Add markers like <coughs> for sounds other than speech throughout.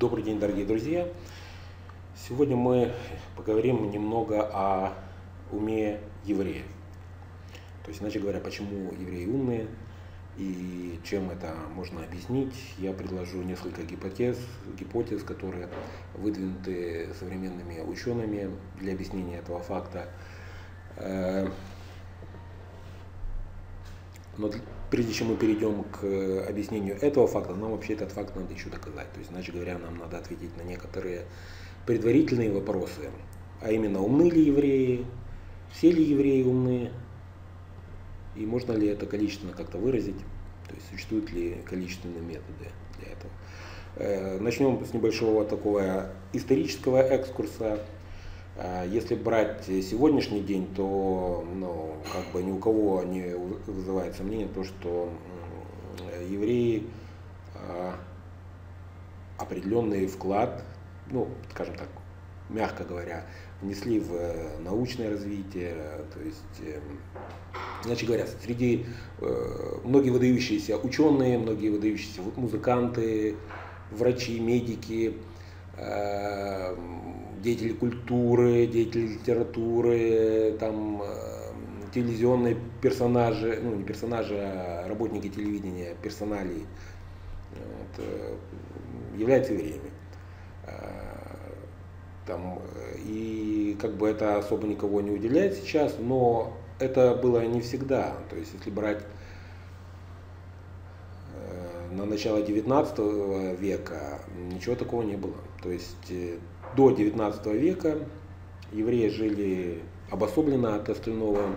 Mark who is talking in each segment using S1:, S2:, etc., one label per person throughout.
S1: Добрый день, дорогие друзья. Сегодня мы поговорим немного о уме евреев. То есть, иначе говоря, почему евреи умные и чем это можно объяснить. Я предложу несколько гипотез, гипотез, которые выдвинуты современными учеными для объяснения этого факта. Э, но прежде чем мы перейдем к объяснению этого факта, нам вообще этот факт надо еще доказать. То есть, иначе говоря, нам надо ответить на некоторые предварительные вопросы, а именно, умны ли евреи, все ли евреи умны, и можно ли это количественно как-то выразить, то есть существуют ли количественные методы для этого. Э, начнем с небольшого такого исторического экскурса. А если брать сегодняшний день, то ну, как бы ни у кого не вызывает сомнения то, что евреи а, определенный вклад, ну, скажем так, мягко говоря, внесли в научное развитие, то есть, эм, иначе говоря, среди э, многие выдающиеся ученые, многие выдающиеся музыканты, врачи, медики, э, деятели культуры, деятели литературы, там э, телевизионные персонажи, ну не персонажи, а работники телевидения, персоналии, вот, э, являются евреями. Э, там, и как бы это особо никого не уделяет сейчас, но это было не всегда. То есть если брать на начало 19 века, ничего такого не было. То есть до 19 века евреи жили обособленно от остального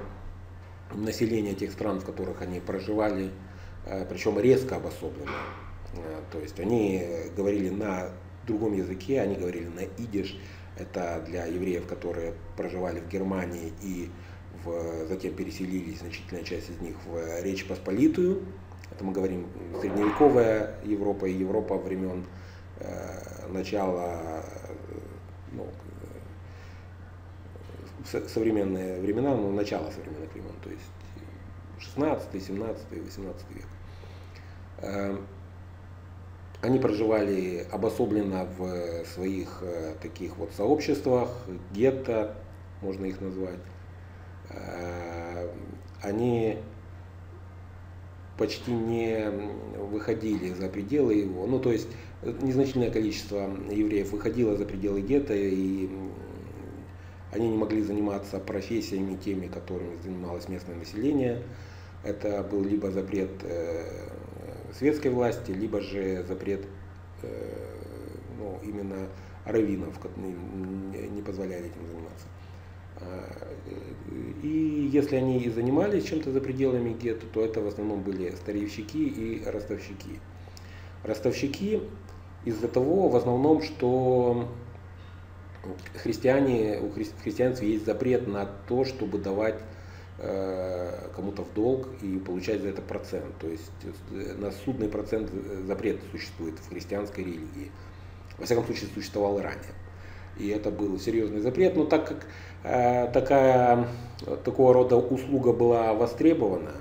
S1: населения тех стран, в которых они проживали, э, причем резко обособленно. Э, то есть они говорили на другом языке, они говорили на идиш. Это для евреев, которые проживали в Германии и в, затем переселились, значительная часть из них, в Речь Посполитую. Это мы говорим средневековая Европа и Европа времен э, начала ну, современные времена, ну, начало современных времен, то есть 16, 17, 18 век. Эм, они проживали обособленно в своих э, таких вот сообществах, гетто, можно их назвать. Эм, они почти не выходили за пределы его. Ну, то есть незначительное количество евреев выходило за пределы гетто, и они не могли заниматься профессиями теми, которыми занималось местное население. Это был либо запрет э, светской власти, либо же запрет э, ну, именно раввинов, не позволяли этим заниматься. А, и если они и занимались чем-то за пределами гетто, то это в основном были старьевщики и ростовщики. Ростовщики из-за того, в основном, что христиане, у хри, христианстве есть запрет на то, чтобы давать э, кому-то в долг и получать за это процент. То есть э, на судный процент э, запрет существует в христианской религии. Во всяком случае, существовал ранее. И это был серьезный запрет, но так как э, такая, такого рода услуга была востребована,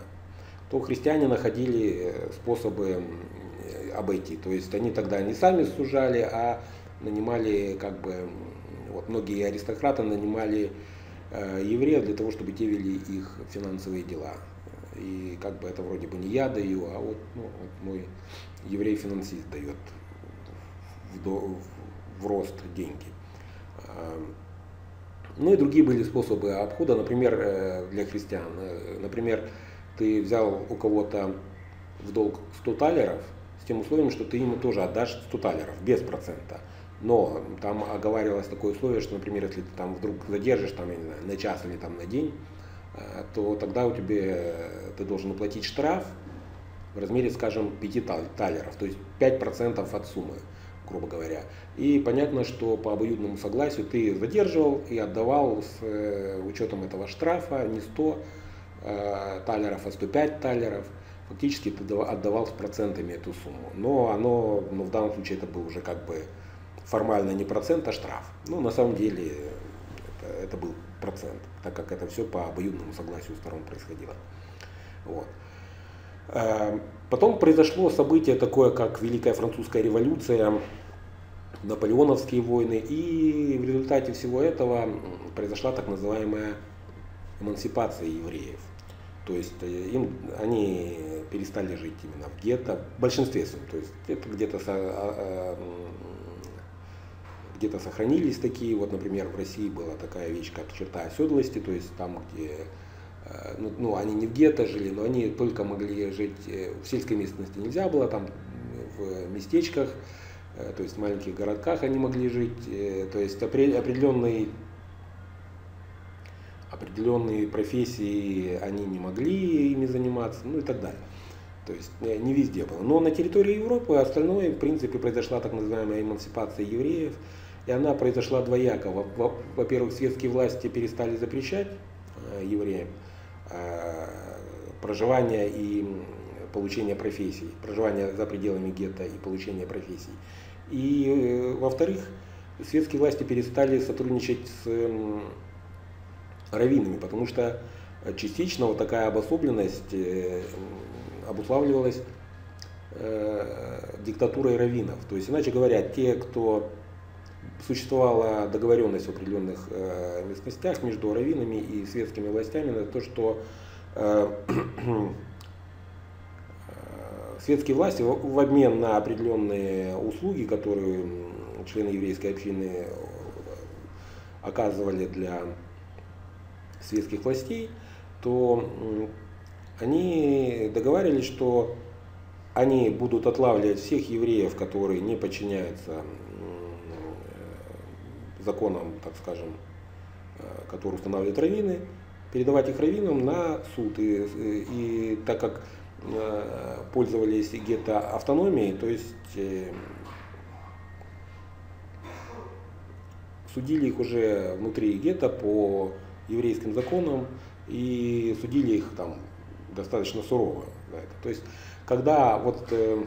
S1: то христиане находили способы обойти. То есть они тогда не сами сужали, а нанимали как бы, вот многие аристократы нанимали э, евреев для того, чтобы те вели их финансовые дела. И как бы это вроде бы не я даю, а вот, ну, вот мой еврей-финансист дает в, в, в рост деньги. Эм, ну и другие были способы обхода, например, э, для христиан. Э, например, ты взял у кого-то в долг 100 талеров, с тем условием, что ты ему тоже отдашь 100 талеров без процента. Но там оговаривалось такое условие, что, например, если ты там вдруг задержишь там, я не знаю, на час или там на день, э, то тогда у тебя э, ты должен уплатить штраф в размере, скажем, 5 талеров, то есть 5% от суммы, грубо говоря. И понятно, что по обоюдному согласию ты задерживал и отдавал с э, учетом этого штрафа не 100 талеров, а 105 талеров – фактически ты отдавал с процентами эту сумму. Но оно, ну, в данном случае это был уже как бы формально не процент, а штраф. Ну, на самом деле это, это был процент, так как это все по обоюдному согласию сторон происходило. Вот. Э, потом произошло событие такое, как Великая Французская революция, наполеоновские войны. И в результате всего этого произошла так называемая эмансипация евреев. То есть э, им, они перестали жить именно в гетто, в большинстве своем. То есть это где-то а, а, где-то сохранились такие, вот, например, в России была такая вещь, как черта оседлости, то есть там, где, э, ну, ну они не в гетто жили, но они только могли жить, э, в сельской местности нельзя было, там в местечках, то есть в маленьких городках они могли жить, то есть определенный определенные профессии они не могли ими заниматься, ну и так далее. То есть э, не везде было. Но на территории Европы остальное, в принципе, произошла так называемая эмансипация евреев. И она произошла двояко. Во-первых, светские власти перестали запрещать э, евреям э, проживание и получение профессий, проживание за пределами гетто и получение профессий. И, во-вторых, светские власти перестали сотрудничать с раввинами, потому что частично вот такая обособленность э, обуславливалась э, диктатурой раввинов. То есть, иначе говоря, те, кто существовала договоренность в определенных э, местностях между раввинами и светскими властями на то, что светские власти в обмен на определенные услуги, которые члены еврейской общины оказывали для светских властей, то они договаривались, что они будут отлавливать всех евреев, которые не подчиняются законам, так скажем, э, которые устанавливают раввины, передавать их раввинам на суд. И, и так как э, пользовались гетто автономией, то есть э, судили их уже внутри гетто по еврейским законам и судили их там достаточно сурово за это. То есть, когда вот э,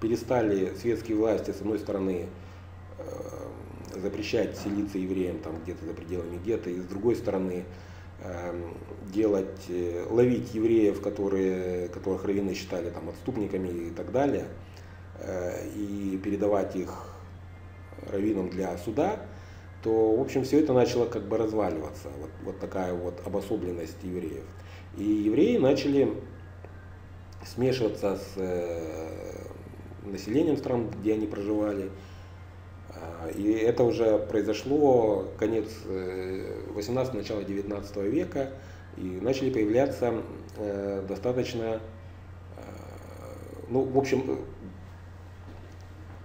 S1: перестали светские власти, с одной стороны, э, запрещать селиться евреям там где-то за пределами гетто, и с другой стороны, э, делать, э, ловить евреев, которые, которых раввины считали там отступниками и так далее, э, и передавать их раввинам для суда, то, в общем, все это начало как бы разваливаться, вот, вот такая вот обособленность евреев. И евреи начали смешиваться с э, населением стран, где они проживали. А, и это уже произошло конец 18 э, начало 19 века, и начали появляться э, достаточно, э, ну, в общем,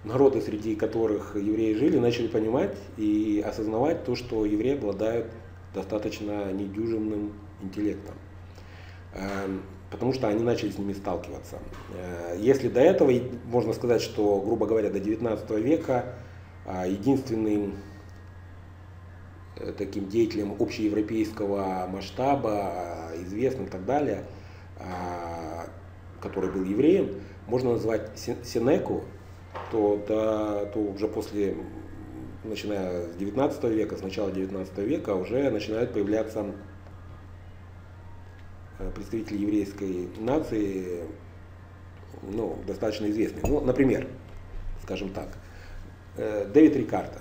S1: народы, среди которых евреи жили, начали понимать и осознавать то, что евреи обладают достаточно недюжинным интеллектом. Эм, потому что они начали с ними сталкиваться. Э, если до этого, можно сказать, что, грубо говоря, до 19 века а, единственным э, таким деятелем общеевропейского масштаба, а, известным и так далее, а, который был евреем, можно назвать Сенеку, то, да, то уже после, начиная с 19 века, с начала 19 века, уже начинают появляться э, представители еврейской нации, ну, достаточно известные. Ну, например, скажем так, э, Дэвид Рикардо.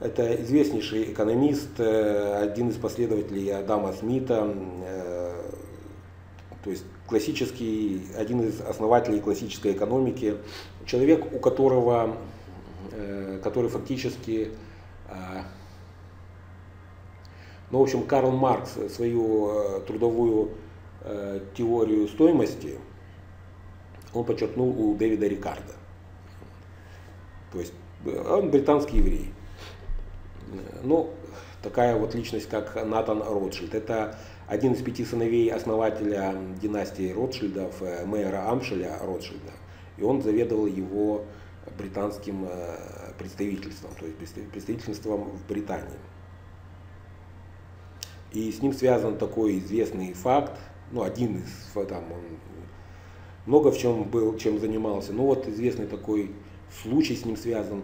S1: Это известнейший экономист, э, один из последователей Адама Смита, то есть классический, один из основателей классической экономики, человек, у которого, э, который фактически, э, ну, в общем, Карл Маркс свою э, трудовую теорию стоимости, он подчеркнул у Дэвида Рикарда. То есть он британский еврей. Но такая вот личность, как Натан Ротшильд, это один из пяти сыновей основателя династии Ротшильдов, э, мэра Амшеля Ротшильда, и он заведовал его британским э, представительством, то есть представительством в Британии. И с ним связан такой известный факт, ну один из, там он много в чем был, чем занимался, но вот известный такой случай с ним связан,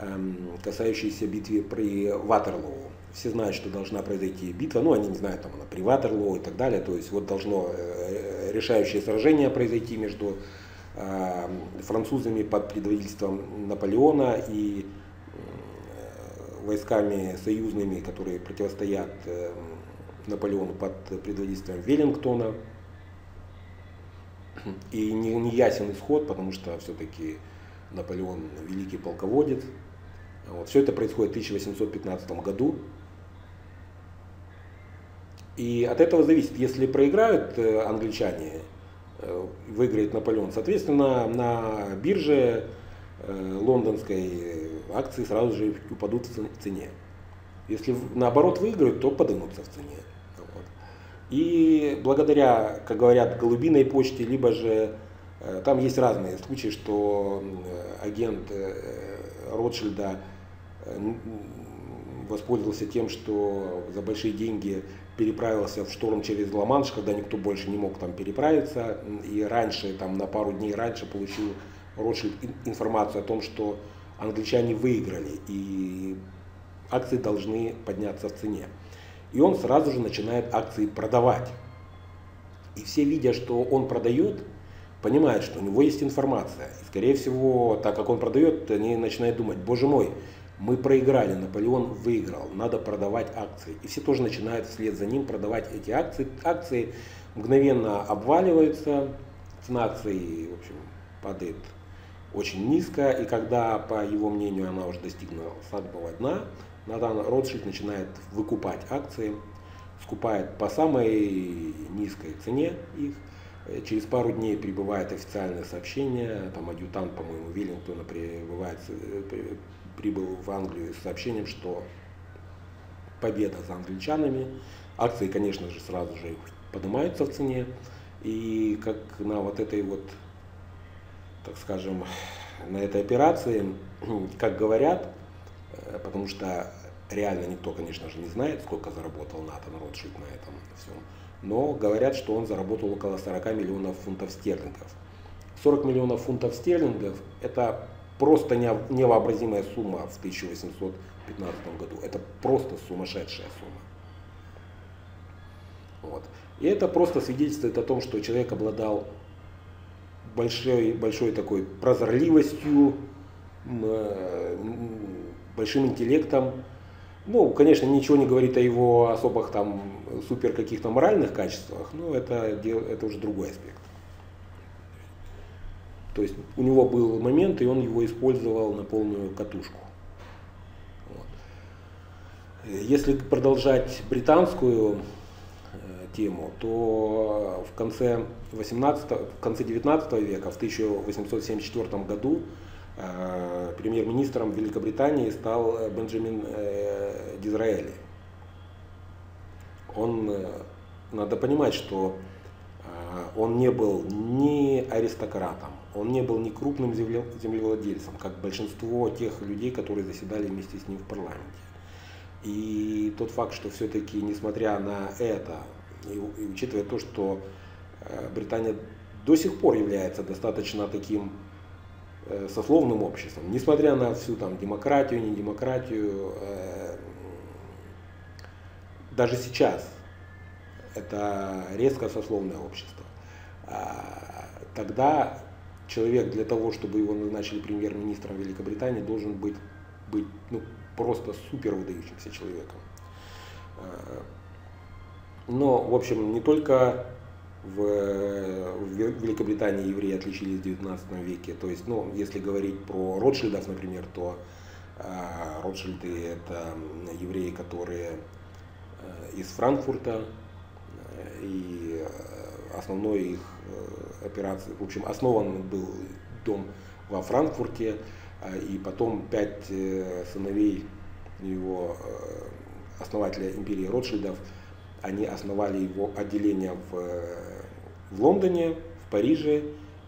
S1: эм, касающийся битвы при Ватерлоу все знают, что должна произойти битва, ну они не знают, там она при Ватерлоо и так далее, то есть вот должно э, решающее сражение произойти между французами под предводительством Наполеона и войсками союзными, которые противостоят Наполеону под предводительством Веллингтона. И не, не ясен исход, потому что все-таки Наполеон великий полководец. Вот. Все это происходит в 1815 году. И от этого зависит, если проиграют э, англичане, э, выиграет Наполеон, соответственно, на бирже э, лондонской акции сразу же упадут в цене. Если наоборот выиграют, то поднимутся в цене. И благодаря, как говорят, голубиной почте, либо же там есть разные случаи, что агент Ротшильда воспользовался тем, что за большие деньги переправился в шторм через Ла-Манш, когда никто больше не мог там переправиться. И раньше, там на пару дней раньше получил Ротшильд информацию о том, что англичане выиграли и акции должны подняться в цене. И он сразу же начинает акции продавать. И все, видя, что он продает, понимают, что у него есть информация. И, скорее всего, так как он продает, они начинают думать, боже мой, мы проиграли, Наполеон выиграл, надо продавать акции. И все тоже начинают вслед за ним продавать эти акции. Акции мгновенно обваливаются, цена акций, в общем, падает очень низко. И когда, по его мнению, она уже достигла самого дна, Натан Ротшильд начинает выкупать акции, скупает по самой низкой цене их. Через пару дней прибывает официальное сообщение, там адъютант, по-моему, Веллингтона прибывает, прибыл в Англию с сообщением, что победа за англичанами. Акции, конечно же, сразу же поднимаются в цене. И как на вот этой вот, так скажем, на этой операции, <clears throat> как говорят, Э, потому что реально никто, конечно же, не знает, сколько заработал Натан Ротшильд на этом всем. Но говорят, что он заработал около 40 миллионов фунтов стерлингов. 40 миллионов фунтов стерлингов – это просто невообразимая сумма в 1815 году. Это просто сумасшедшая сумма. Вот. И это просто свидетельствует о том, что человек обладал большой, большой такой прозорливостью, э, большим интеллектом. Ну, конечно, ничего не говорит о его особых там супер каких-то моральных качествах, но это, это уже другой аспект. То есть у него был момент, и он его использовал на полную катушку. Вот. Если продолжать британскую э, тему, то в конце, 18, в конце 19 века, в 1874 году, Э, премьер-министром Великобритании стал э, Бенджамин э, Дизраэли. Он, надо понимать, что он не был ни аристократом, он не был ни крупным землевладельцем, как большинство тех людей, которые заседали вместе с ним в парламенте. И тот факт, что все-таки, несмотря на это, и учитывая то, что Британия до сих пор является достаточно таким Э, сословным обществом, несмотря на всю там демократию, не демократию, э, даже сейчас это резко сословное общество. А, тогда человек для того, чтобы его назначили премьер-министром Великобритании, должен быть, быть ну, просто супер выдающимся человеком. А, но, в общем, не только в, в Великобритании евреи отличились в 19 веке. То есть, ну, если говорить про Ротшильдов, например, то э, Ротшильды это евреи, которые э, из Франкфурта, э, и основной их э, операции, в общем, основан был дом во Франкфурте, э, и потом пять э, сыновей его э, основателя империи Ротшильдов – они основали его отделение в, в Лондоне, в Париже,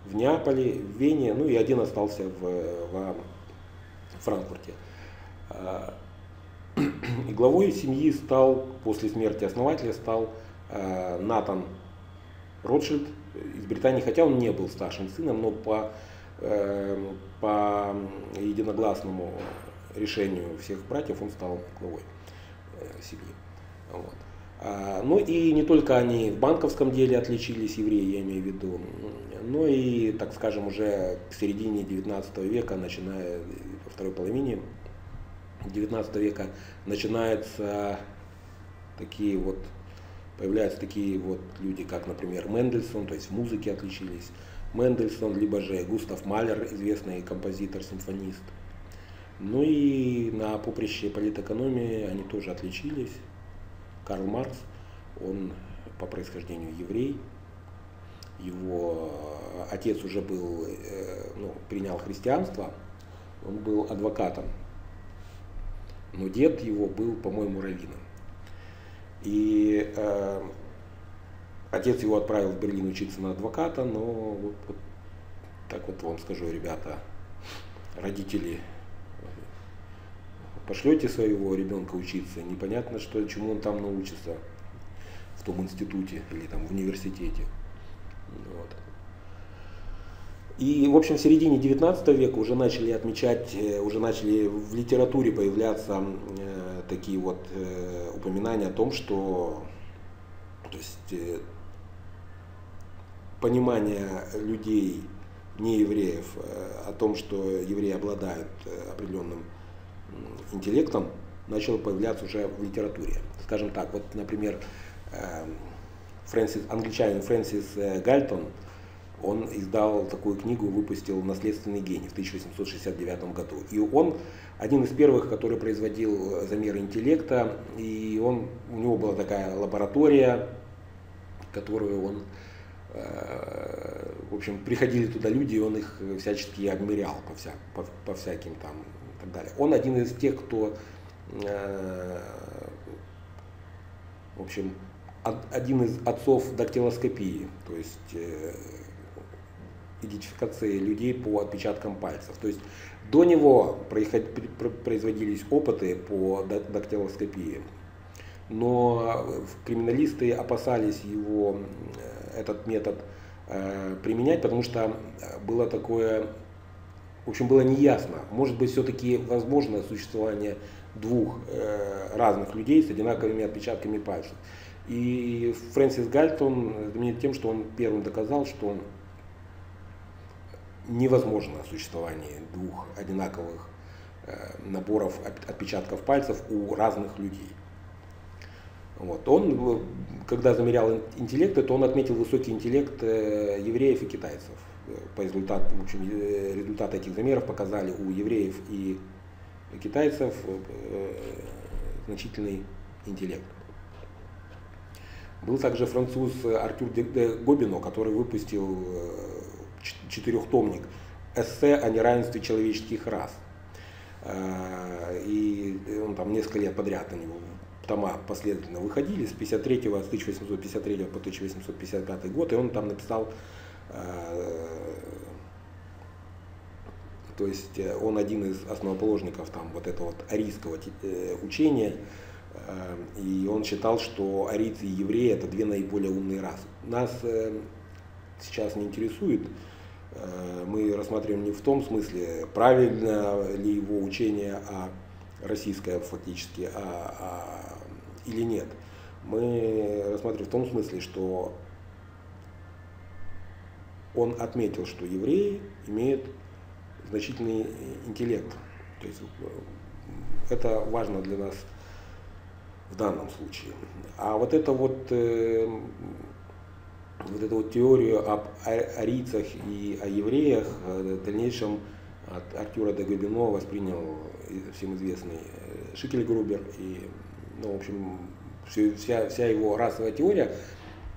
S1: в Неаполе, в Вене, ну и один остался в, в Франкфурте. А, <clears throat> и главой семьи стал, после смерти основателя, стал а, Натан Ротшильд из Британии, хотя он не был старшим сыном, но по, э, по единогласному решению всех братьев он стал главой э, семьи. Вот. А, ну и не только они в банковском деле отличились, евреи, я имею в виду, Ну и, так скажем, уже к середине 19 века, начиная во второй половине 19 века, начинаются такие вот, появляются такие вот люди, как, например, Мендельсон, то есть в музыке отличились, Мендельсон, либо же Густав Малер, известный композитор-симфонист. Ну и на поприще политэкономии они тоже отличились. Карл Маркс, он по происхождению еврей, его отец уже был, э, ну, принял христианство, он был адвокатом, но дед его был, по-моему, раввином. И э, отец его отправил в Берлин учиться на адвоката, но вот, вот так вот вам скажу, ребята, родители, пошлете своего ребенка учиться, непонятно, что, чему он там научится в том институте или там в университете. Вот. И, в общем, в середине 19 века уже начали отмечать, э, уже начали в литературе появляться э, такие вот э, упоминания о том, что то есть, э, понимание людей, не евреев, э, о том, что евреи обладают э, определенным интеллектом, начало появляться уже в литературе. Скажем так, вот, например, Эм, Фрэнсис, англичанин Фрэнсис э, Гальтон, он издал такую книгу, выпустил «Наследственный гений» в 1869 году. И он один из первых, который производил замеры интеллекта, и он, у него была такая лаборатория, которую он, э, в общем, приходили туда люди, и он их всячески обмерял по, вся, по, по всяким там и так далее. Он один из тех, кто, э, в общем, один из отцов дактилоскопии, то есть э, идентификации людей по отпечаткам пальцев. То есть до него производились опыты по дактилоскопии, но криминалисты опасались его этот метод э, применять, потому что было такое, в общем, было неясно. Может быть, все-таки возможно существование двух э, разных людей с одинаковыми отпечатками пальцев. И Фрэнсис Гальтон знаменит тем, что он первым доказал, что невозможно существование двух одинаковых э, наборов отпечатков пальцев у разных людей. Вот. Он, э, когда замерял интеллект, то он отметил высокий интеллект э, евреев и китайцев. По результату, в общем, результаты этих замеров показали у евреев и китайцев значительный интеллект. Был также француз Артюр Гобино, который выпустил четырехтомник эссе о неравенстве человеческих рас. Э, и он там несколько лет подряд на него тома последовательно выходили с 53 с 1853 по 1855 год, и он там написал, э, то есть он один из основоположников там вот этого вот арийского учения, и он считал, что арийцы и евреи это две наиболее умные расы. Нас сейчас не интересует, э, мы рассматриваем не в том смысле, правильно ли его учение о российское фактически, а, а, или нет. Мы рассматриваем в том смысле, что он отметил, что евреи имеют значительный интеллект. То есть э, это важно для нас в данном случае. А вот это вот, э, вот эту вот теорию об арийцах и о евреях э, в дальнейшем от Артюра де Габино воспринял всем известный э, Шикельгрубер. И, ну, в общем, вся, вся его расовая теория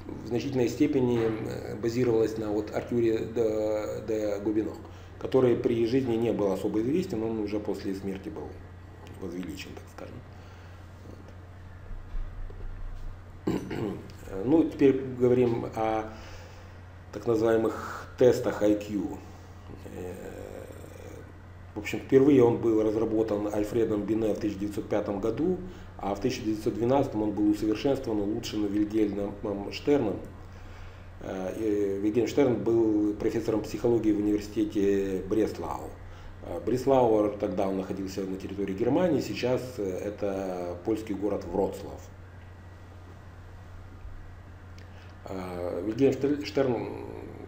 S1: в значительной степени э, базировалась на вот Артюре де, де Губино, который при жизни не был особо известен, он уже после смерти был возвеличен, так скажем. Ну, теперь говорим о так называемых тестах IQ. Э, в общем, впервые он был разработан Альфредом Бине в 1905 году, а в 1912 он был усовершенствован, улучшен Вильгельмом Штерном. Э, Вильгельм Штерн был профессором психологии в университете Бреслау. Э, Бреслау тогда он находился на территории Германии, сейчас это польский город Вроцлав. Вильгельм Штерн,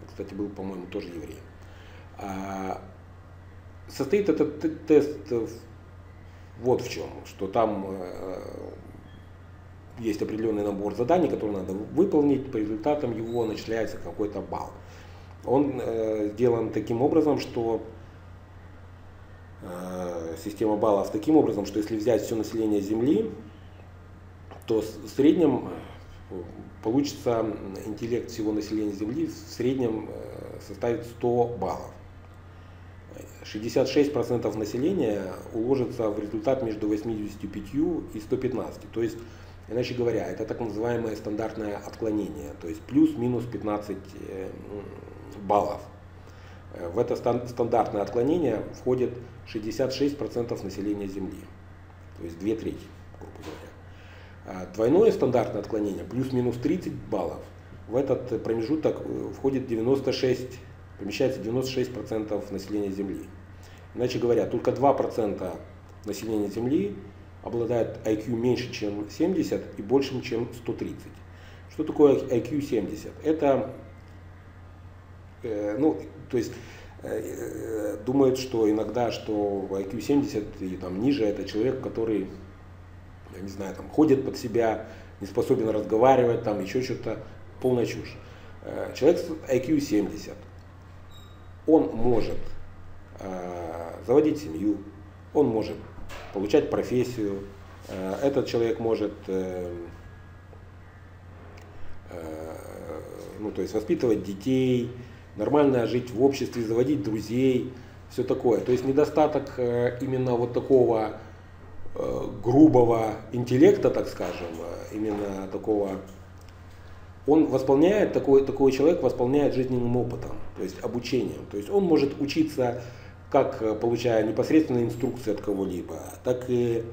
S1: кстати, был, по-моему, тоже евреем. А, состоит этот тест вот в чем, что там э, есть определенный набор заданий, которые надо выполнить, по результатам его начисляется какой-то балл. Он э, сделан таким образом, что э, система баллов таким образом, что если взять все население Земли, то в среднем э, получится интеллект всего населения Земли в среднем э, составит 100 баллов. 66% населения уложится в результат между 85 и 115. То есть, иначе говоря, это так называемое стандартное отклонение, то есть плюс-минус 15 э, баллов. Э, в это стандартное отклонение входит 66% населения Земли, то есть две трети, грубо говоря. А двойное стандартное отклонение, плюс-минус 30 баллов, в этот промежуток э, входит 96, помещается 96% населения Земли. Иначе говоря, только 2% населения Земли обладает IQ меньше, чем 70 и большим, чем 130. Что такое IQ 70? Это, э, ну, то есть, э, думают, что иногда, что IQ 70 и там ниже, это человек, который, я не знаю, там, ходит под себя, не способен разговаривать, там, еще что-то, полная чушь. Э, человек с IQ 70, он может Э, заводить семью, он может получать профессию, э, этот человек может ну, то есть воспитывать детей, нормально жить в обществе, заводить друзей, все такое. То есть недостаток именно вот такого грубого интеллекта, так скажем, именно такого, он восполняет, такой, такой человек восполняет жизненным опытом, то есть обучением. То есть он может учиться как э, получая непосредственные инструкции от кого-либо, так и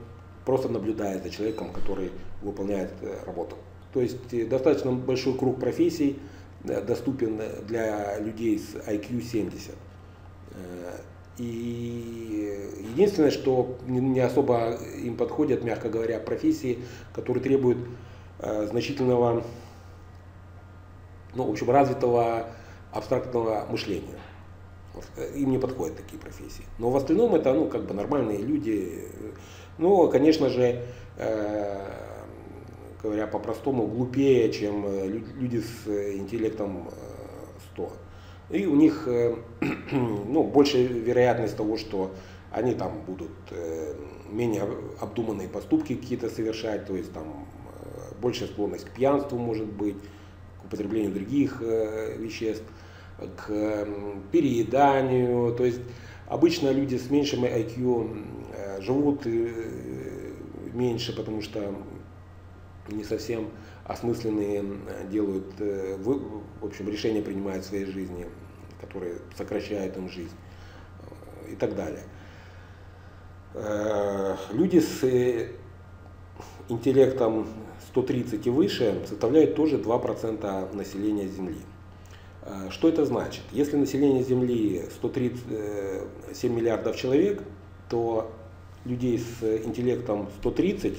S1: просто наблюдая за человеком, который выполняет э, работу. То есть э, достаточно большой круг профессий доступен для людей с IQ 70. И единственное, что не особо им подходят, мягко говоря, профессии, которые требуют значительного, ну, в общем, развитого абстрактного мышления. Им не подходят такие профессии. Но в остальном это ну, как бы нормальные люди. Ну, конечно же, э, говоря по-простому, глупее, чем э, люди с интеллектом 100. Э, И у них э, <clears throat> ну, больше вероятность того, что они там будут э, менее обдуманные поступки какие-то совершать, то есть там э, большая склонность к пьянству может быть, к употреблению других веществ к перееданию. То есть обычно люди с меньшим IQ живут меньше, потому что не совсем осмысленные делают, э, в общем, решения принимают в своей жизни, которые сокращают им жизнь и так далее. Люди с интеллектом 130 и выше составляют тоже 2% населения Земли. Э, что это значит? Если население Земли 137 миллиардов человек, то людей с интеллектом 130 э,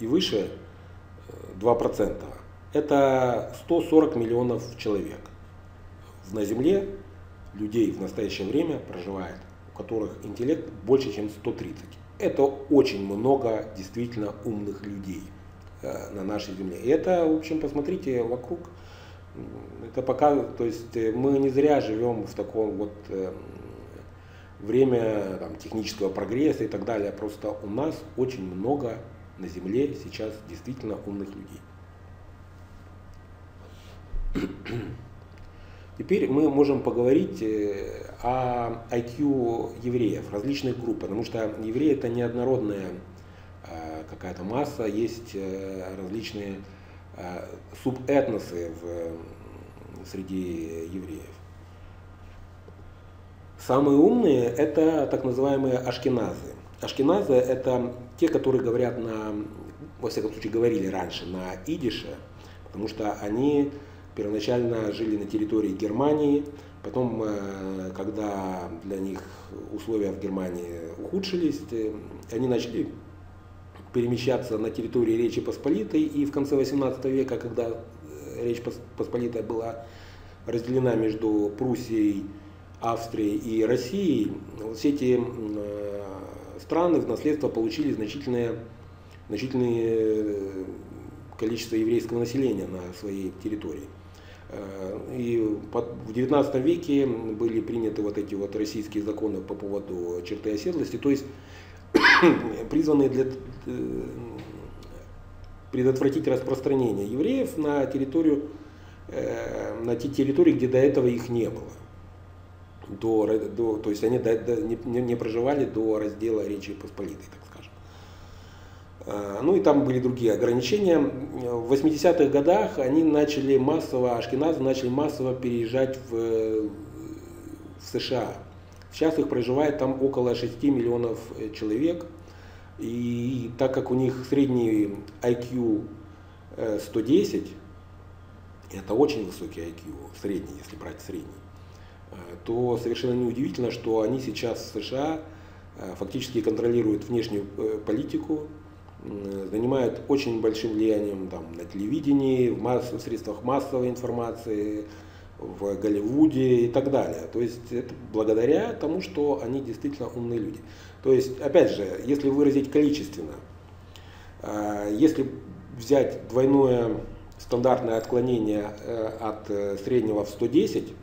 S1: и выше 2%. Э, это 140 миллионов человек. На Земле людей в настоящее время проживает, у которых интеллект больше, чем 130. Это очень много действительно умных людей. Э, на нашей земле. И это, в общем, посмотрите вокруг. Это пока, то есть э, мы не зря живем в таком вот э, время там, технического прогресса и так далее. Просто у нас очень много на Земле сейчас действительно умных людей. <clears throat> Теперь мы можем поговорить о IQ евреев, различных групп, потому что евреи это неоднородная Э, какая-то масса, есть э, различные э, субэтносы в, среди евреев. Самые умные это так называемые ашкеназы. Ашкеназы это те, которые говорят на, во всяком случае говорили раньше на идише, потому что они первоначально жили на территории Германии, потом, когда для них условия в Германии ухудшились, они начали перемещаться на территории Речи Посполитой, и в конце 18 века, когда Речь Посполитая была разделена между Пруссией, Австрией и Россией, все эти страны в наследство получили значительное, значительное количество еврейского населения на своей территории. Э, и в XIX веке были приняты вот эти вот российские законы по поводу черты оседлости, то есть <coughs> призванные для э, предотвратить распространение евреев на территорию, э, на те территории, где до этого их не было. До, до, то есть они до, до, не, не проживали до раздела Речи Посполитой, так Э, ну и там были другие ограничения. В 80-х годах они начали массово, ашкеназы начали массово переезжать в, в США. Сейчас их проживает там около 6 миллионов э, человек. И так как у них средний IQ 110, э, это очень высокий IQ, средний, если брать средний, то совершенно неудивительно, что они сейчас в США фактически контролируют внешнюю политику, занимают очень большим влиянием там, на телевидении, в, масс, в средствах массовой информации, в Голливуде и так далее. То есть это благодаря тому, что они действительно умные люди. То есть, опять же, если выразить количественно, а, если взять двойное стандартное отклонение э, от э, среднего в 110,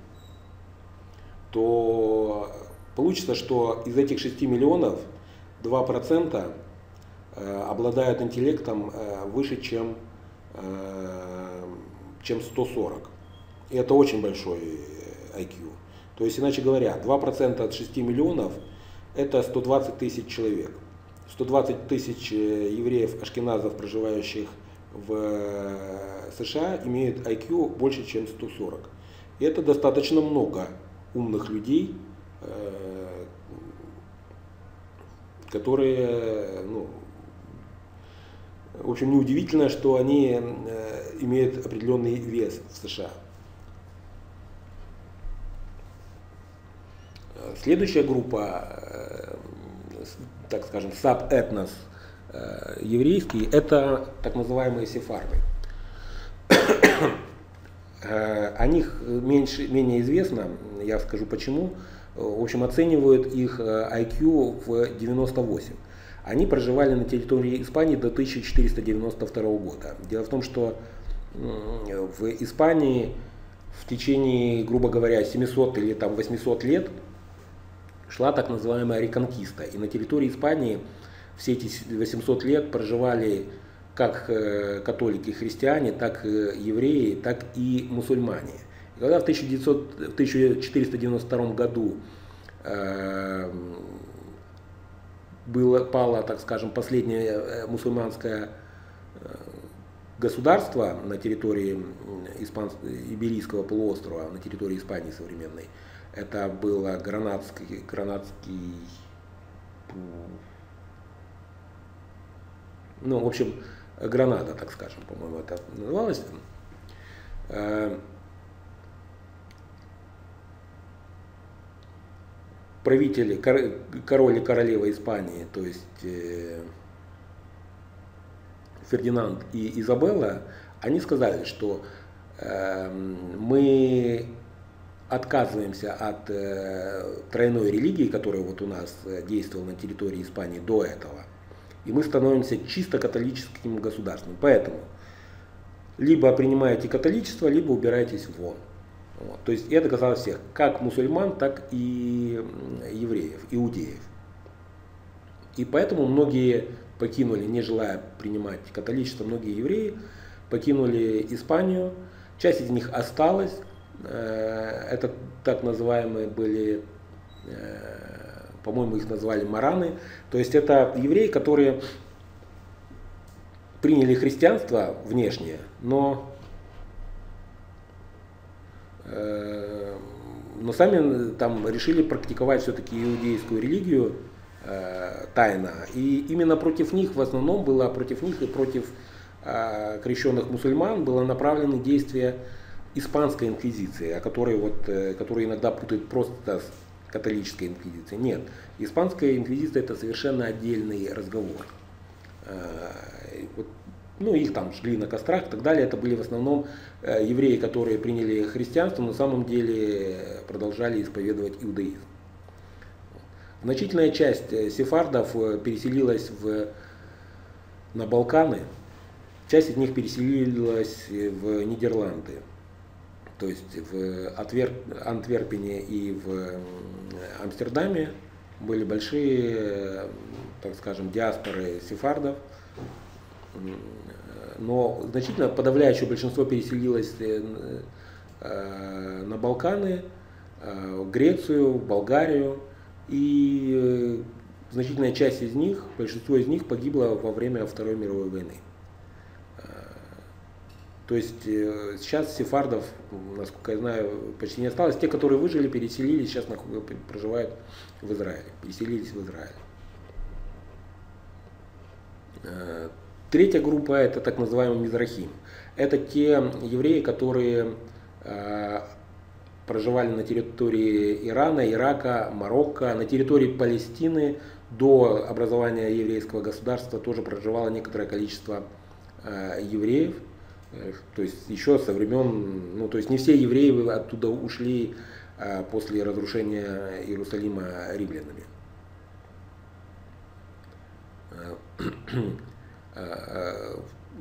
S1: то получится, что из этих 6 миллионов 2% Э, обладают интеллектом э, выше, чем, э, чем 140. И это очень большой IQ. То есть, иначе говоря, 2% от 6 миллионов – это 120 тысяч человек. 120 тысяч евреев, ашкеназов, проживающих в США, имеют IQ больше, чем 140. И это достаточно много умных людей, которые ну, в общем, неудивительно, что они э, имеют определенный вес в США. Следующая группа, э, так скажем, саб-этнос э, еврейский, это так называемые сефарды. <coughs> О них меньше, менее известно, я скажу почему. В общем, оценивают их IQ в 98. Они проживали на территории Испании до 1492 года. Дело в том, что в Испании в течение, грубо говоря, 700 или там 800 лет шла так называемая реконкиста. И на территории Испании все эти 800 лет проживали как э, католики, христиане, так и евреи, так и мусульмане. И когда в, 1900, в 1492 году э, было, пало, так скажем, последнее э, мусульманское э, государство на территории Испан... Иберийского полуострова, на территории Испании современной. Это было Гранадский, Гранадский ну, в общем, Гранада, так скажем, по-моему, это называлось. Правители, король и королева Испании, то есть э, Фердинанд и Изабелла, они сказали, что э, мы отказываемся от э, тройной религии, которая вот у нас действовала на территории Испании до этого, и мы становимся чисто католическим государством. Поэтому либо принимаете католичество, либо убираетесь вон. Вот. То есть это касалось всех, как мусульман, так и евреев, иудеев. И поэтому многие покинули, не желая принимать католичество, многие евреи покинули Испанию. Часть из них осталась. Э, это так называемые были, э, по-моему, их назвали мараны. То есть это евреи, которые приняли христианство внешнее, но но сами там решили практиковать все-таки иудейскую религию э, тайно. И именно против них, в основном было против них и против э, крещенных мусульман было направлены действия испанской инквизиции, о которой, вот, которые иногда путают просто с католической инквизицией. Нет, испанская инквизиция это совершенно отдельный разговор. Вот ну, их там жгли на кострах и так далее. Это были в основном э, евреи, которые приняли христианство, но на самом деле продолжали исповедовать иудаизм. Значительная часть э, сефардов э, переселилась в, на Балканы, часть из них переселилась в Нидерланды, то есть в Отвер... Антверпене и в Амстердаме были большие, так скажем, диаспоры сефардов – но значительно подавляющее большинство переселилось э, э, на Балканы, э, Грецию, Болгарию, и значительная часть из них, большинство из них погибло во время Второй мировой войны. То есть сейчас сефардов, насколько я знаю, почти не осталось. Те, которые выжили, переселились, сейчас проживают в Израиле, переселились в Израиль. Третья группа это так называемый Мизрахим. Это те евреи, которые э, проживали на территории Ирана, Ирака, Марокко, на территории Палестины до образования еврейского государства тоже проживало некоторое количество э, евреев. Э, то есть еще со времен, ну то есть не все евреи оттуда ушли после разрушения Иерусалима римлянами. <clears throat> Э,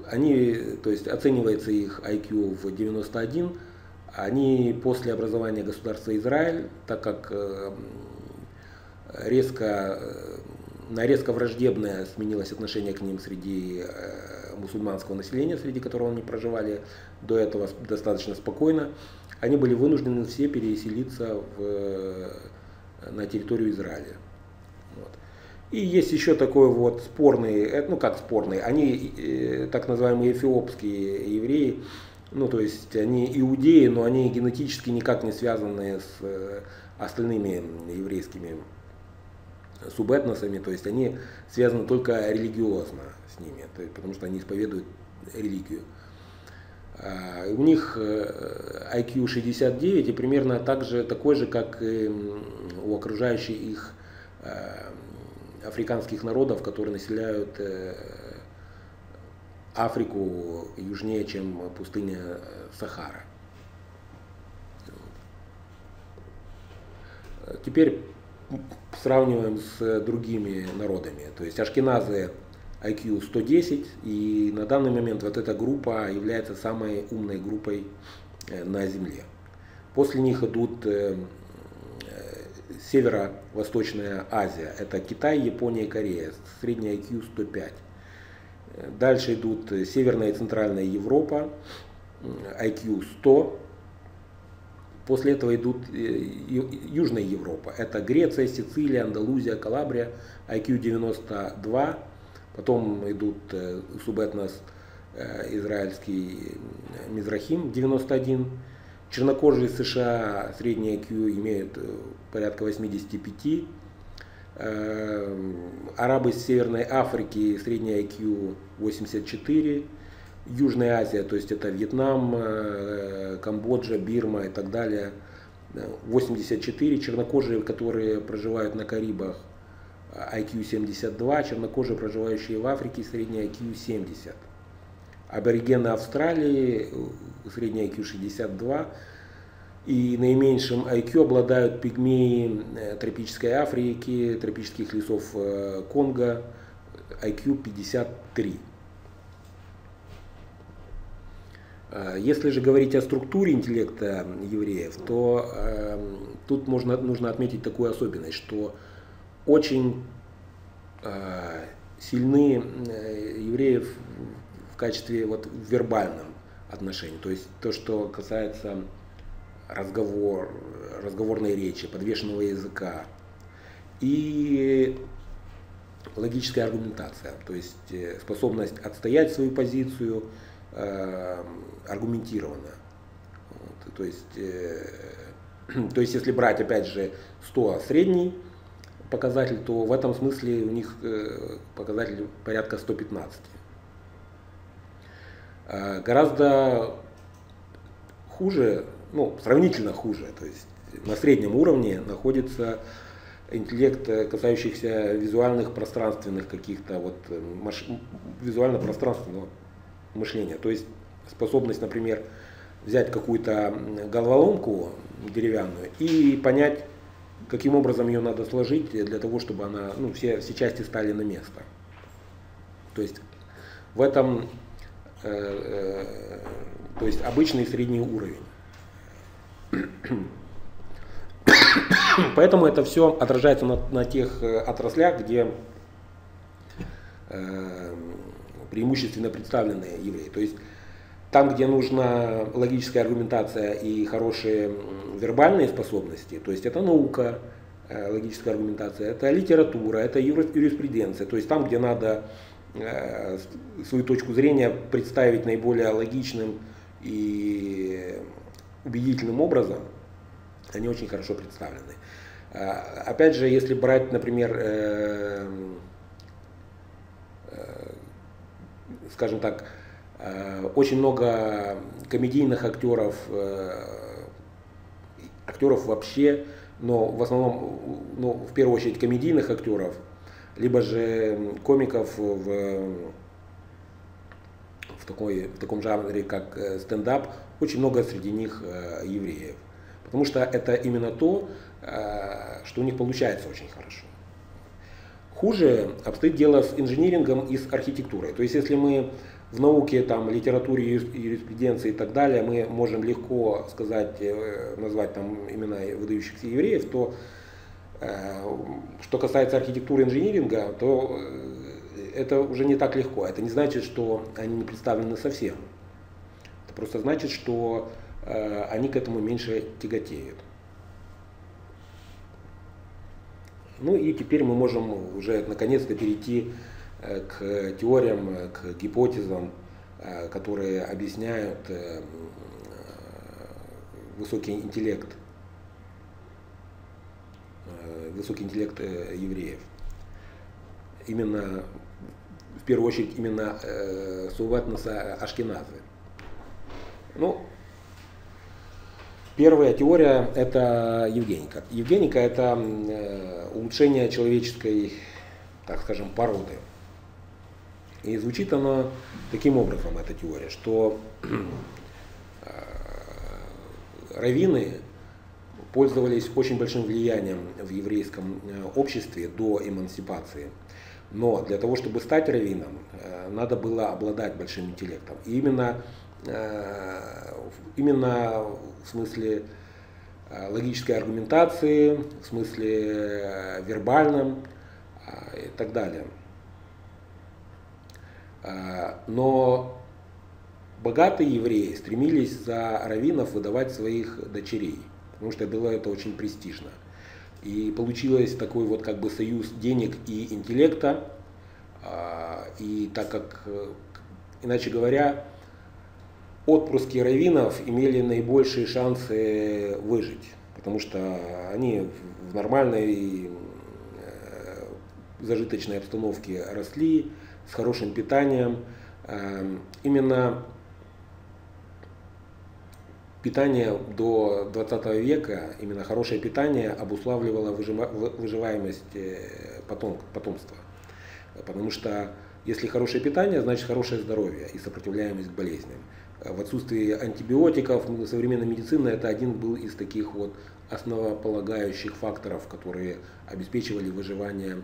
S1: они, то есть оценивается их IQ в 91, они после образования государства Израиль, так как э, резко, э, на резко враждебное сменилось отношение к ним среди мусульманского населения, среди которого они проживали до этого достаточно спокойно, они были вынуждены все переселиться в, на территорию Израиля. И есть еще такой вот спорный, э, ну как спорный, они э, так называемые эфиопские евреи, ну то есть они иудеи, но они генетически никак не связаны с э, остальными еврейскими субэтносами, то есть они связаны только религиозно с ними, то есть, потому что они исповедуют религию. А, у них IQ 69 и примерно так же, такой же, как и у окружающих их африканских народов, которые населяют э, Африку южнее, чем пустыня э, Сахара. Теперь сравниваем с другими народами. То есть ашкеназы IQ 110, и на данный момент вот эта группа является самой умной группой э, на Земле. После них идут Северо-Восточная Азия. Это Китай, Япония, Корея. Средний IQ 105. Дальше идут Северная и Центральная Европа. IQ 100. После этого идут э, Южная Европа. Это Греция, Сицилия, Андалузия, Калабрия. IQ 92. Потом идут э, субэтнос э, израильский Мизрахим 91 Чернокожие США средний IQ имеют э, порядка 85. Э, арабы из Северной Африки средний IQ 84. Южная Азия, то есть это Вьетнам, э, Камбоджа, Бирма и так далее, 84. Чернокожие, которые проживают на Карибах, IQ 72. Чернокожие, проживающие в Африке, средний IQ 70 аборигены Австралии, средний IQ 62, и наименьшим IQ обладают пигмеи э, тропической Африки, тропических лесов э, Конго, IQ 53. Э, если же говорить о структуре интеллекта евреев, то э, тут можно, нужно отметить такую особенность, что очень э, сильны э, евреев качестве вот в вербальном отношении. То есть то, что касается разговор, разговорной речи, подвешенного языка и логическая аргументация, то есть э, способность отстоять свою позицию э, аргументированно. Вот, то, есть, э, <clears throat> то есть если брать опять же 100 средний показатель, то в этом смысле у них э, показатель порядка 115. Э, гораздо хуже, ну, сравнительно хуже, то есть на среднем уровне находится интеллект, э, касающийся визуальных пространственных каких-то вот э, маш... визуально-пространственного мышления. То есть способность, например, взять какую-то головоломку деревянную и понять, каким образом ее надо сложить для того, чтобы она, ну, все, все части стали на место. То есть в этом, то есть обычный средний уровень. <coughs> Поэтому это все отражается на, на тех э, отраслях, где э, преимущественно представлены евреи. То есть там, где нужна логическая аргументация и хорошие вербальные способности, то есть это наука, э, логическая аргументация, это литература, это юриспруденция, то есть там, где надо э, свою точку зрения представить наиболее логичным и убедительным образом, они очень хорошо представлены. Э, опять же, если брать, например, скажем так, Э, очень много комедийных актеров, э, актеров вообще, но в основном, ну, в первую очередь комедийных актеров, либо же комиков в, в, такой, в таком жанре, как э, стендап, очень много среди них евреев. Потому что это именно то, что у них получается очень хорошо. Хуже обстоит дело с инжинирингом и с архитектурой. То есть если мы в науке, там, литературе, юриспруденции и так далее мы можем легко сказать, э, назвать там имена выдающихся евреев, то э, что касается архитектуры инжиниринга, то э, это уже не так легко. Это не значит, что они не представлены совсем. Это просто значит, что они к этому меньше тяготеют. Ну и теперь мы можем уже наконец-то перейти Э, к теориям, э, к гипотезам, э, которые объясняют высокий интеллект, высокий интеллект евреев. Именно, в первую очередь, именно Суватнаса Ашкеназы. Ну, Первая теория – это Евгеника. Евгеника – это улучшение человеческой, так скажем, породы – и звучит она таким образом, эта теория, что <clears throat> э, раввины пользовались очень большим влиянием в еврейском э, обществе до эмансипации. Но для того, чтобы стать раввином, э, надо было обладать большим интеллектом. И именно, именно в смысле логической аргументации, в смысле вербальном и так далее – но богатые евреи стремились за раввинов выдавать своих дочерей, потому что было это очень престижно. И получилось такой вот как бы союз денег и интеллекта. А, и так как, э, иначе говоря, отпрыски раввинов имели наибольшие шансы выжить, потому что они в нормальной э, зажиточной обстановке росли, с хорошим питанием. Эм, именно питание до 20 века, именно хорошее питание обуславливало выживаемость э, потомства. Потому что если хорошее питание, значит хорошее здоровье и сопротивляемость к болезням. В отсутствии антибиотиков современной медицины это один был из таких вот основополагающих факторов, которые обеспечивали выживание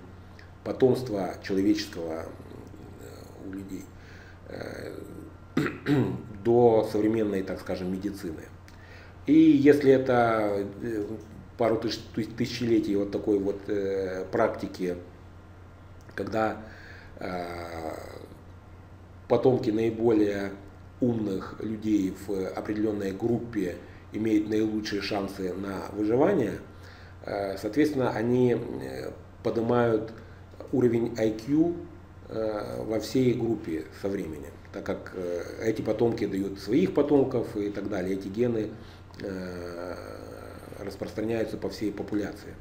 S1: потомства человеческого у людей э, <clears throat> до современной, так скажем, медицины. И если это э, пару тысяч, тысячелетий вот такой вот э, практики, когда э, потомки наиболее умных людей в определенной группе имеют наилучшие шансы на выживание, э, соответственно, они э, поднимают уровень IQ Э, во всей группе со временем, так как э, эти потомки дают своих потомков и так далее, эти гены э, распространяются по всей популяции.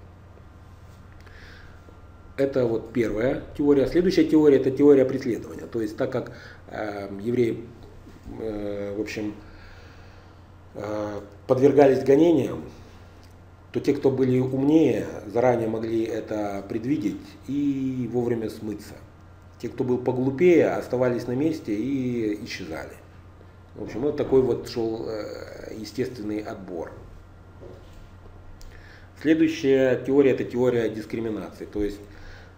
S1: Это вот первая теория. Следующая теория это теория преследования. То есть так как э, евреи, э, в общем, э, подвергались гонениям, то те, кто были умнее, заранее могли это предвидеть и вовремя смыться. Те, кто был поглупее, оставались на месте и исчезали. В общем, вот такой вот шел естественный отбор. Следующая теория это теория дискриминации. То есть,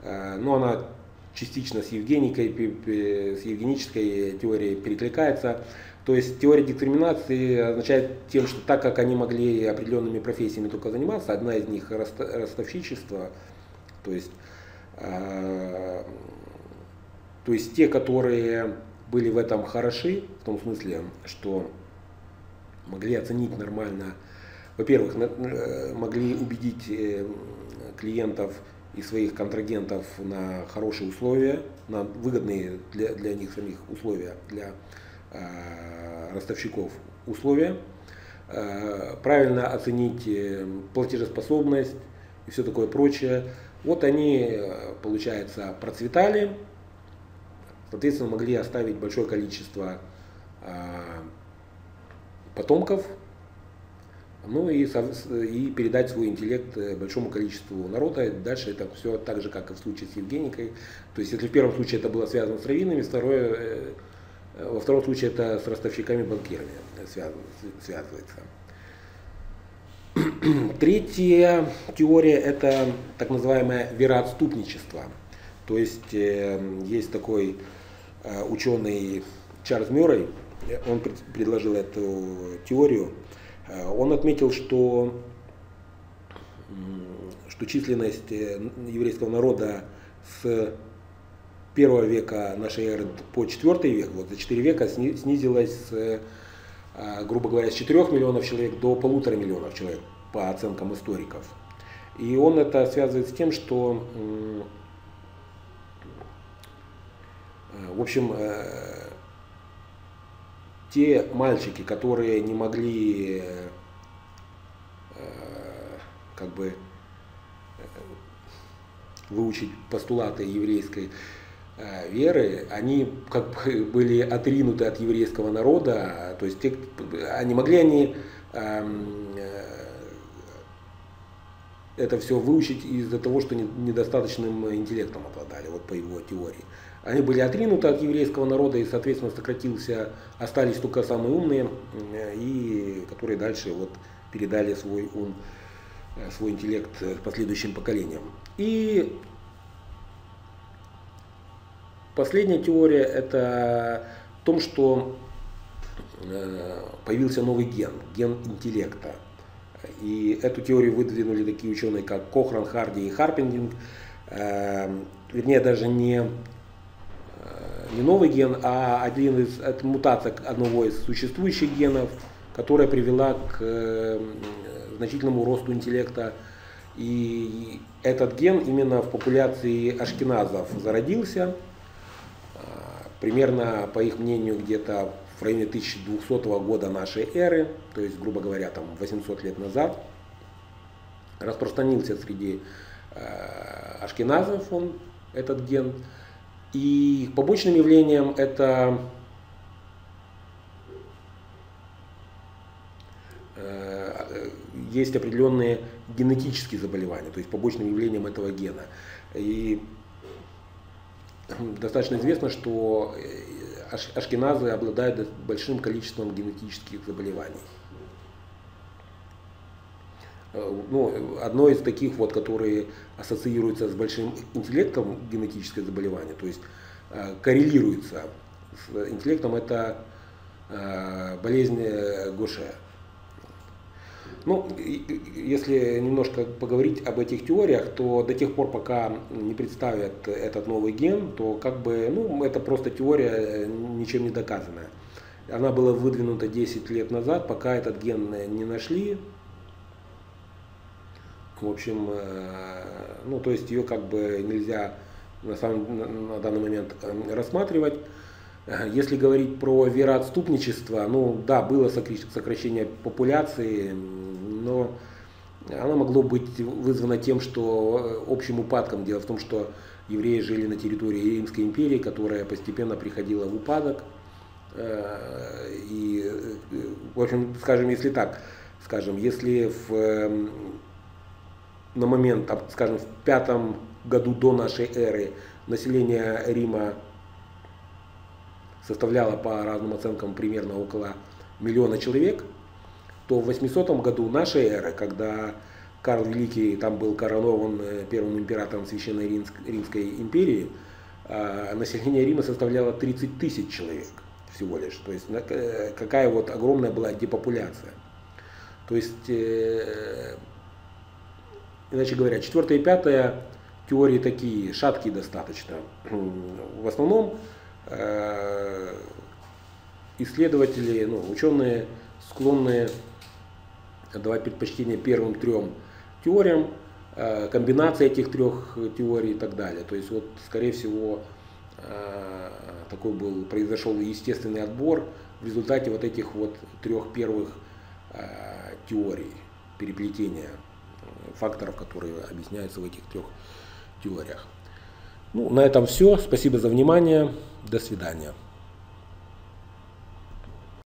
S1: ну, она частично с, Евгеникой, с евгенической теорией перекликается. То есть теория дискриминации означает тем, что так как они могли определенными профессиями только заниматься, одна из них ростовщичество, то есть, э, то есть те, которые были в этом хороши, в том смысле, что могли оценить нормально, во-первых, э, могли убедить э, клиентов и своих контрагентов на хорошие условия, на выгодные для, для них самих условия, для э, ростовщиков условия, э, правильно оценить э, платежеспособность и все такое прочее. Вот они, получается, процветали, соответственно, могли оставить большое количество э, потомков, ну и, и передать свой интеллект э, большому количеству народа. Дальше это все так же, как и в случае с Евгеникой. То есть, если в первом случае это было связано с раввинами, второе, э, во втором случае это с ростовщиками-банкирами связывается. <clears throat> Третья теория – это так называемое вероотступничество. То есть, э, есть такой ученый Чарльз Мюррей, он предложил эту теорию, Э, он отметил, что, что численность э, еврейского народа с первого века нашей эры по четвертый век, вот за четыре века снизилась, с, э, грубо говоря, с 4 миллионов человек до полутора миллионов человек по оценкам историков. И он это связывает с тем, что, в общем, те мальчики, которые не могли э, как бы э, выучить постулаты еврейской э, веры, они как бы <laughs> были отринуты от еврейского народа, то есть те, они могли они эм, это все выучить из-за того, что недостаточным интеллектом обладали, вот по его теории. Они были отринуты от еврейского народа и, соответственно, сократился, остались только самые умные, и которые дальше вот передали свой ум, э, свой интеллект последующим поколениям. И последняя теория это в том, что э, появился новый ген, ген интеллекта. И эту теорию выдвинули такие ученые, как Кохран, Харди и Харпингинг. Э, вернее, даже не не новый ген, а один из это мутация одного из существующих генов, которая привела к э, значительному росту интеллекта. И этот ген именно в популяции ашкеназов зародился, а, примерно, по их мнению, где-то в районе 1200 года нашей эры, то есть, грубо говоря, там 800 лет назад, распространился среди э, ашкеназов он, этот ген, и побочным явлением это э, есть определенные генетические заболевания, то есть побочным явлением этого гена. И достаточно известно, что э, ашкеназы обладают большим количеством генетических заболеваний. Э, ну, одно из таких, вот, которые ассоциируются с большим интеллектом генетическое заболевание, то есть э, коррелируется с интеллектом, это э, болезнь Гоше. Ну, если немножко поговорить об этих теориях, то до тех пор, пока не представят этот новый ген, то как бы, ну, это просто теория, ничем не доказанная. Она была выдвинута 10 лет назад, пока этот ген не нашли, в общем, э, ну, то есть ее как бы нельзя на, самом, на данный момент э, рассматривать. Если говорить про вероотступничество, ну да, было сокращение популяции, но оно могло быть вызвано тем, что э, общим упадком. Дело в том, что евреи жили на территории Римской империи, которая постепенно приходила в упадок. И, в общем, скажем, если так, скажем, если в на момент, скажем, в пятом году до нашей эры население Рима составляло по разным оценкам примерно около миллиона человек, то в 800 году нашей эры, когда Карл Великий там был коронован э, первым императором Священной Римской империи, а, население Рима составляло 30 тысяч человек всего лишь. То есть э, какая вот огромная была депопуляция. То есть, э, иначе говоря, четвертая и пятая теории такие, шаткие достаточно. В основном исследователи, ну, ученые склонны давать предпочтение первым трем теориям, э, комбинация этих трех теорий и так далее. То есть вот, скорее всего, э, такой был, произошел естественный отбор в результате вот этих вот трех первых э, теорий, переплетения факторов, которые объясняются в этих трех теориях. Ну, на этом все. Спасибо за внимание. До свидания.